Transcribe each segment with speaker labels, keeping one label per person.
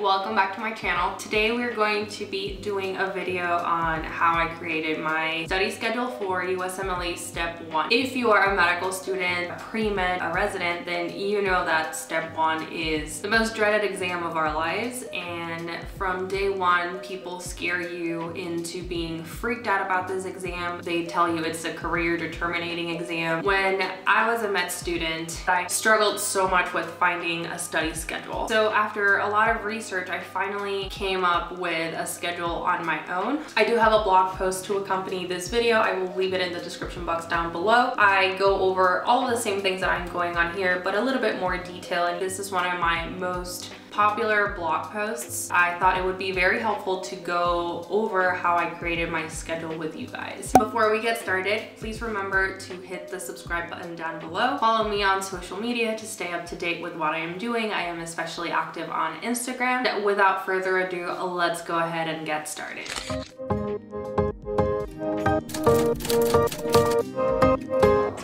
Speaker 1: welcome back to my channel. Today we're going to be doing a video on how I created my study schedule for USMLE Step 1. If you are a medical student, a pre-med, a resident, then you know that Step 1 is the most dreaded exam of our lives and from day one people scare you into being freaked out about this exam. They tell you it's a career determining exam. When I was a med student, I struggled so much with finding a study schedule. So after a lot of research, I finally came up with a schedule on my own. I do have a blog post to accompany this video. I will leave it in the description box down below. I go over all of the same things that I'm going on here, but a little bit more detail. And this is one of my most popular blog posts, I thought it would be very helpful to go over how I created my schedule with you guys. Before we get started, please remember to hit the subscribe button down below. Follow me on social media to stay up to date with what I am doing. I am especially active on Instagram. Without further ado, let's go ahead and get started.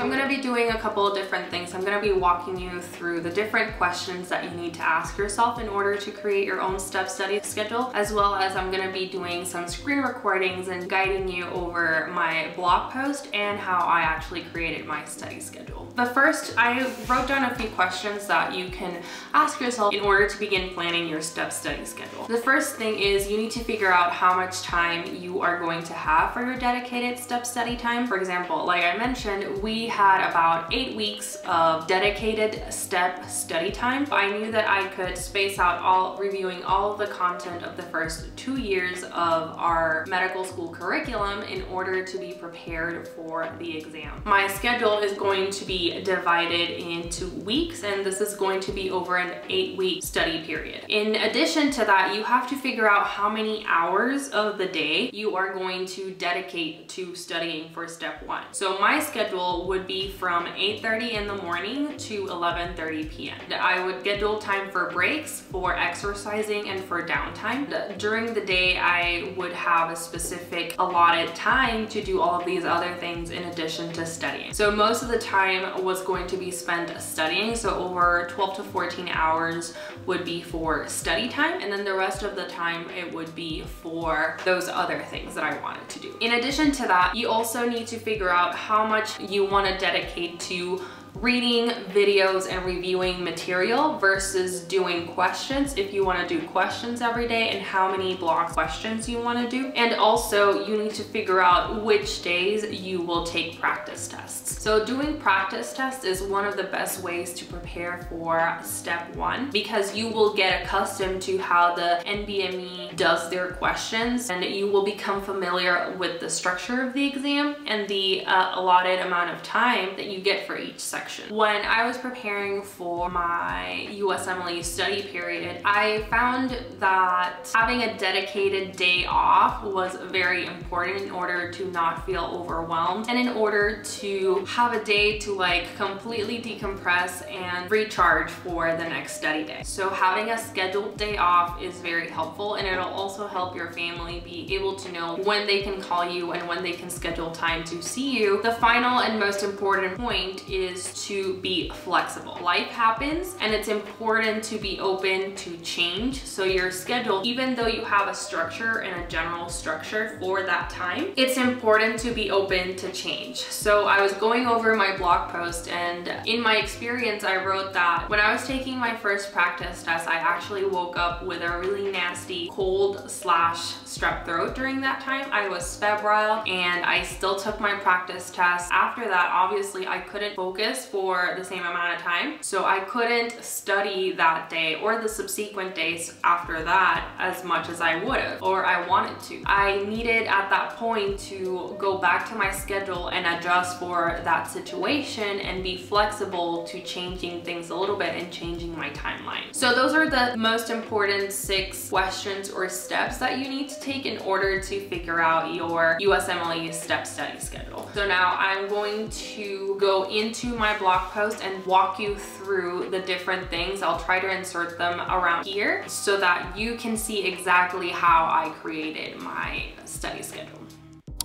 Speaker 1: I'm gonna be doing a couple of different things. I'm gonna be walking you through the different questions that you need to ask yourself in order to create your own step study schedule, as well as I'm gonna be doing some screen recordings and guiding you over my blog post and how I actually created my study schedule. The first, I wrote down a few questions that you can ask yourself in order to begin planning your step study schedule. The first thing is you need to figure out how much time you are going to have for your dedicated step study time. For example, like I mentioned, we had about eight weeks of dedicated step study time. I knew that I could space out all reviewing all the content of the first two years of our medical school curriculum in order to be prepared for the exam. My schedule is going to be divided into weeks and this is going to be over an eight week study period. In addition to that, you have to figure out how many hours of the day you are going to dedicate to studying for step one. So my schedule would be from 8.30 in the morning to 11.30 p.m. I would schedule time for breaks, for exercising, and for downtime. During the day, I would have a specific allotted time to do all of these other things in addition to studying. So most of the time was going to be spent studying. So over 12 to 14 hours would be for study time. And then the rest of the time it would be for those other things that I wanted to do. In addition to that, you also need to figure out how much you want to dedicate to reading videos and reviewing material versus doing questions if you want to do questions every day and how many blog questions you want to do. And also you need to figure out which days you will take practice tests. So doing practice tests is one of the best ways to prepare for step one because you will get accustomed to how the NBME does their questions and you will become familiar with the structure of the exam and the uh, allotted amount of time that you get for each section section. When I was preparing for my USMLE study period, I found that having a dedicated day off was very important in order to not feel overwhelmed and in order to have a day to like completely decompress and recharge for the next study day. So having a scheduled day off is very helpful and it'll also help your family be able to know when they can call you and when they can schedule time to see you. The final and most important point is to be flexible. Life happens and it's important to be open to change. So your schedule, even though you have a structure and a general structure for that time, it's important to be open to change. So I was going over my blog post and in my experience, I wrote that when I was taking my first practice test, I actually woke up with a really nasty cold slash strep throat during that time. I was febrile and I still took my practice test. After that, obviously I couldn't focus for the same amount of time. So I couldn't study that day or the subsequent days after that as much as I would have or I wanted to. I needed at that point to go back to my schedule and adjust for that situation and be flexible to changing things a little bit and changing my timeline. So those are the most important six questions or steps that you need to take in order to figure out your USMLE step study schedule. So now I'm going to go into my blog post and walk you through the different things. I'll try to insert them around here so that you can see exactly how I created my study schedule.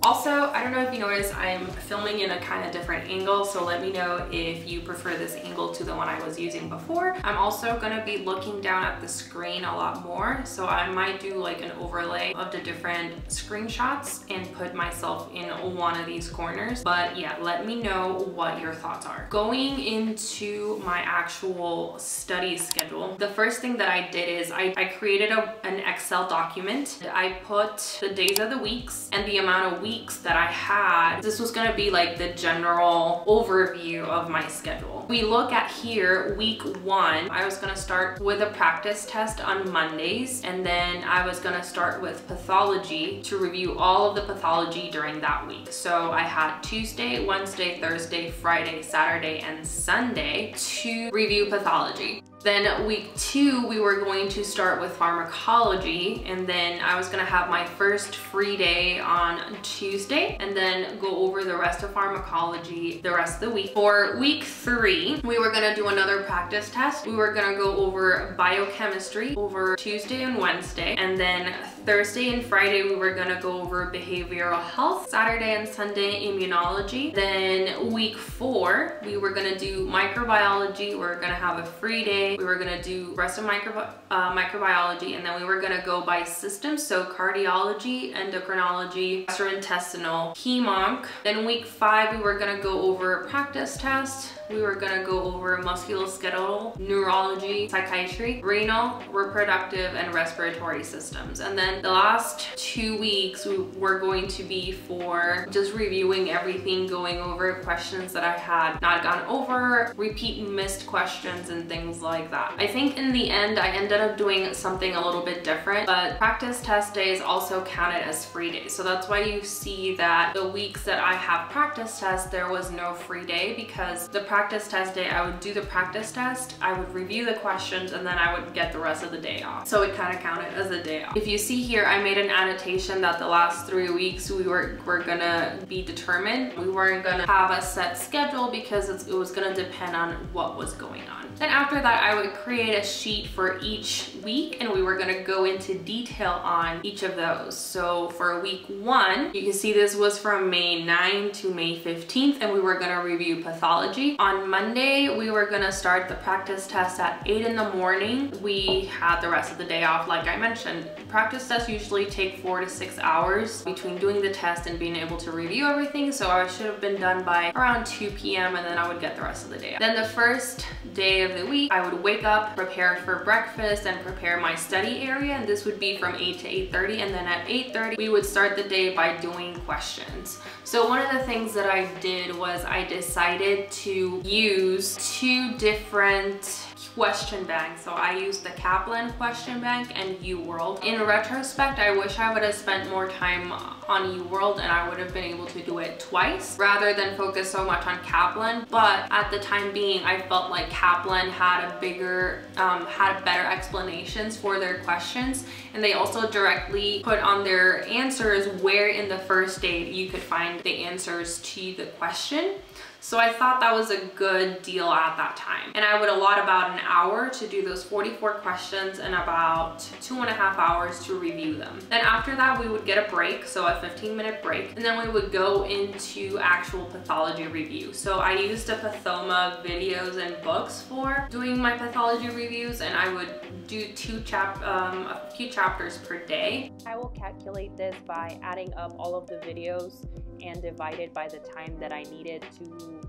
Speaker 1: Also, I don't know if you noticed, I'm filming in a kind of different angle, so let me know if you prefer this angle to the one I was using before. I'm also gonna be looking down at the screen a lot more, so I might do like an overlay of the different screenshots and put myself in one of these corners. But yeah, let me know what your thoughts are. Going into my actual study schedule, the first thing that I did is I, I created a, an Excel document. I put the days of the weeks and the amount of weeks that I had. This was gonna be like the general overview of my schedule. We look at here, week one, I was gonna start with a practice test on Mondays, and then I was gonna start with pathology to review all of the pathology during that week. So I had Tuesday, Wednesday, Thursday, Friday, Saturday, and Sunday to review pathology. Then week two, we were going to start with pharmacology and then I was gonna have my first free day on Tuesday and then go over the rest of pharmacology the rest of the week. For week three, we were gonna do another practice test. We were gonna go over biochemistry over Tuesday and Wednesday and then Thursday and Friday, we were gonna go over behavioral health. Saturday and Sunday, immunology. Then week four, we were gonna do microbiology. We we're gonna have a free day. We were gonna do rest of micro, uh, microbiology, and then we were gonna go by systems. So cardiology, endocrinology, gastrointestinal, hemonc. Then week five, we were gonna go over practice test, we were gonna go over musculoskeletal, neurology, psychiatry, renal, reproductive, and respiratory systems. And then the last two weeks we were going to be for just reviewing everything, going over questions that I had not gone over, repeat missed questions and things like that. I think in the end, I ended up doing something a little bit different, but practice test days also counted as free days. So that's why you see that the weeks that I have practice tests, there was no free day because the practice test day, I would do the practice test, I would review the questions, and then I would get the rest of the day off. So it kind of counted as a day off. If you see here, I made an annotation that the last three weeks we were, were gonna be determined. We weren't gonna have a set schedule because it was gonna depend on what was going on. Then after that, I would create a sheet for each week and we were gonna go into detail on each of those. So for week one, you can see this was from May 9 to May 15th and we were gonna review pathology. On Monday, we were gonna start the practice test at 8 in the morning. We had the rest of the day off, like I mentioned. Practice tests usually take four to six hours between doing the test and being able to review everything. So I should have been done by around 2 p.m. and then I would get the rest of the day. Then the first day of the week, I would wake up, prepare for breakfast and prepare my study area. And this would be from 8 to 8.30. And then at 8.30, we would start the day by doing questions. So one of the things that I did was I decided to use two different question bank. So I used the Kaplan question bank and UWorld. In retrospect, I wish I would have spent more time on UWorld and I would have been able to do it twice rather than focus so much on Kaplan. But at the time being, I felt like Kaplan had a bigger, um, had better explanations for their questions. And they also directly put on their answers where in the first aid you could find the answers to the question. So I thought that was a good deal at that time. And I would allot about an hour to do those 44 questions and about two and a half hours to review them. Then after that, we would get a break, so a 15 minute break, and then we would go into actual pathology review. So I used a Pathoma videos and books for doing my pathology reviews, and I would do two chap um, a few chapters per day.
Speaker 2: I will calculate this by adding up all of the videos and divided by the time that I needed to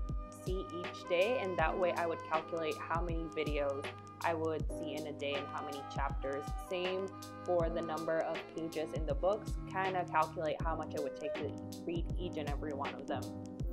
Speaker 2: see each day and that way I would calculate how many videos I would see in a day and how many chapters. Same for the number of pages in the books, kind of calculate how much it would take to read each and every one of them.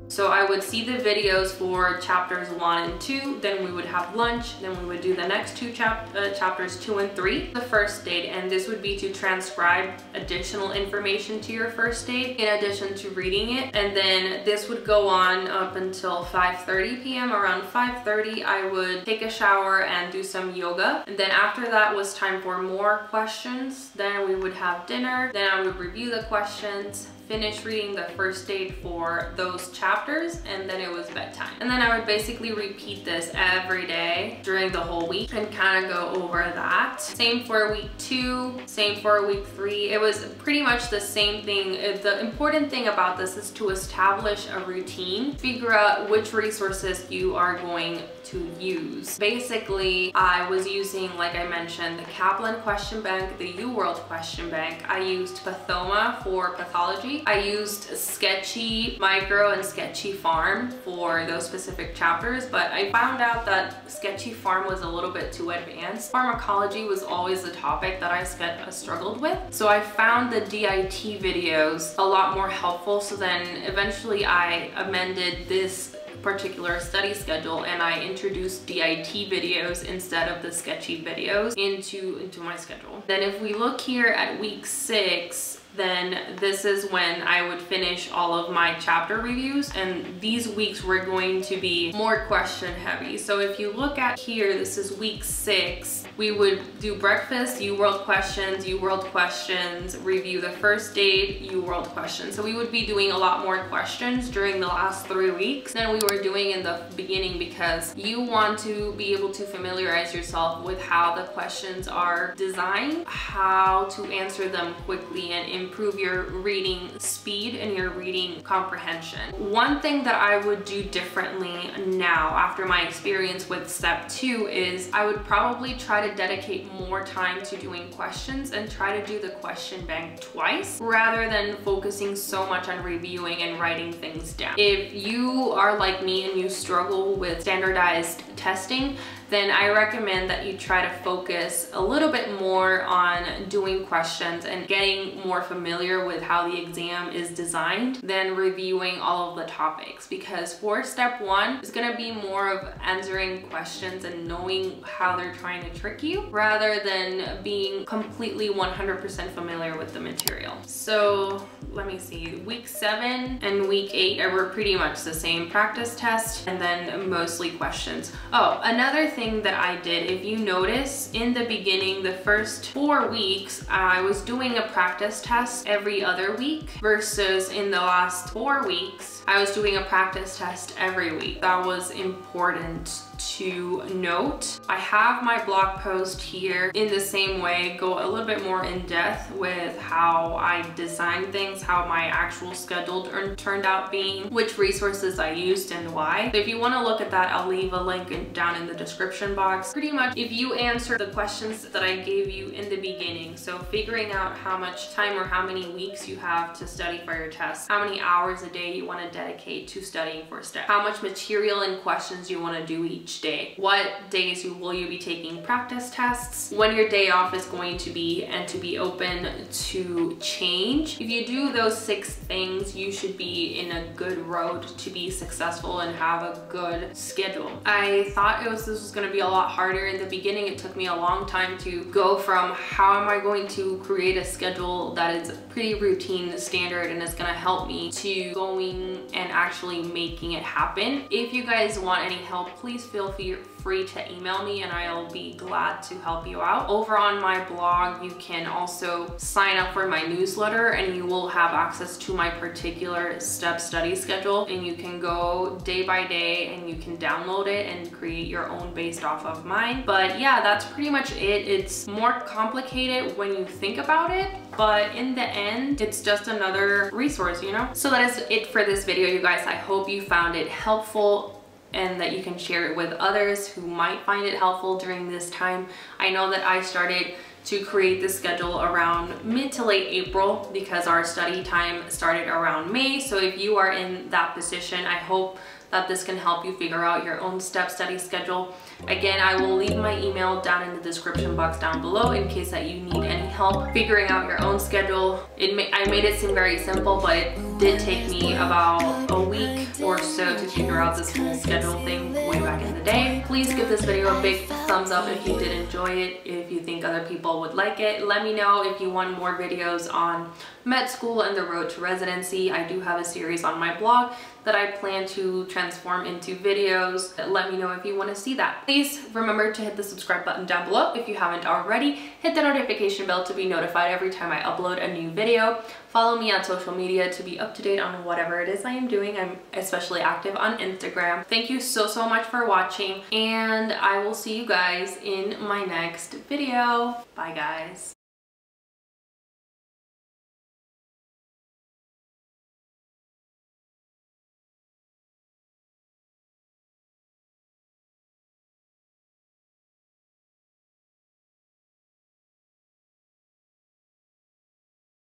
Speaker 1: So I would see the videos for chapters one and two, then we would have lunch, then we would do the next two chap uh, chapters two and three, the first aid, and this would be to transcribe additional information to your first aid in addition to reading it. And then this would go on up until 5.30 p.m. Around 5.30, I would take a shower and do some yoga. And then after that was time for more questions. Then we would have dinner. Then I would review the questions, finish reading the first aid for those chapters and then it was bedtime. And then I would basically repeat this every day during the whole week and kind of go over that. Same for week two, same for week three. It was pretty much the same thing. Uh, the important thing about this is to establish a routine, figure out which resources you are going to use. Basically, I was using, like I mentioned, the Kaplan question bank, the UWorld question bank. I used Pathoma for pathology. I used Sketchy Micro and Sketchy Pharm for those specific chapters, but I found out that Sketchy Pharm was a little bit too advanced. Pharmacology was always the topic that I struggled with. So I found the DIT videos a lot more helpful. So then eventually I amended this particular study schedule and I introduced DIT videos instead of the sketchy videos into, into my schedule. Then if we look here at week six, then this is when I would finish all of my chapter reviews and these weeks were going to be more question heavy. So if you look at here, this is week six, we would do breakfast, UWorld questions, UWorld questions, review the first aid, UWorld questions. So we would be doing a lot more questions during the last three weeks than we were doing in the beginning because you want to be able to familiarize yourself with how the questions are designed, how to answer them quickly and improve your reading speed and your reading comprehension. One thing that I would do differently now after my experience with step two is I would probably try to dedicate more time to doing questions and try to do the question bank twice rather than focusing so much on reviewing and writing things down. If you are like me and you struggle with standardized testing, then I recommend that you try to focus a little bit more on doing questions and getting more familiar with how the exam is designed than reviewing all of the topics because for step one is going to be more of answering questions and knowing how they're trying to trick you rather than being completely 100% familiar with the material. So let me see, week seven and week eight were pretty much the same practice test and then mostly questions. Oh, another thing that I did, if you notice in the beginning, the first four weeks, I was doing a practice test every other week versus in the last four weeks, I was doing a practice test every week. That was important to note. I have my blog post here in the same way, go a little bit more in depth with how I designed things, how my actual schedule turned out being, which resources I used and why. So if you wanna look at that, I'll leave a link in, down in the description box. Pretty much if you answer the questions that I gave you in the beginning, so figuring out how much time or how many weeks you have to study for your test, how many hours a day you wanna dedicate to studying for STEP, how much material and questions you wanna do each each day. What days will you be taking practice tests, when your day off is going to be, and to be open to change. If you do those six things, you should be in a good road to be successful and have a good schedule. I thought it was this was gonna be a lot harder in the beginning. It took me a long time to go from how am I going to create a schedule that is pretty routine, standard, and is gonna help me to going and actually making it happen. If you guys want any help, please feel feel free to email me and I'll be glad to help you out. Over on my blog, you can also sign up for my newsletter and you will have access to my particular step study schedule and you can go day by day and you can download it and create your own based off of mine. But yeah, that's pretty much it. It's more complicated when you think about it, but in the end, it's just another resource, you know? So that is it for this video, you guys. I hope you found it helpful and that you can share it with others who might find it helpful during this time. I know that I started to create the schedule around mid to late April because our study time started around May. So if you are in that position, I hope that this can help you figure out your own step study schedule. Again, I will leave my email down in the description box down below in case that you need any help figuring out your own schedule. It may, I made it seem very simple, but it did take me about a week or so to figure out this whole schedule thing way back in the day. Please give this video a big thumbs up if you did enjoy it, if you think other people would like it. Let me know if you want more videos on med school and the road to residency. I do have a series on my blog that I plan to transform into videos. Let me know if you want to see that. Please remember to hit the subscribe button down below if you haven't already. Hit the notification bell to be notified every time I upload a new video. Follow me on social media to be up to date on whatever it is I am doing. I'm especially active on Instagram. Thank you so, so much for watching and I will see you guys in my next video. Bye guys.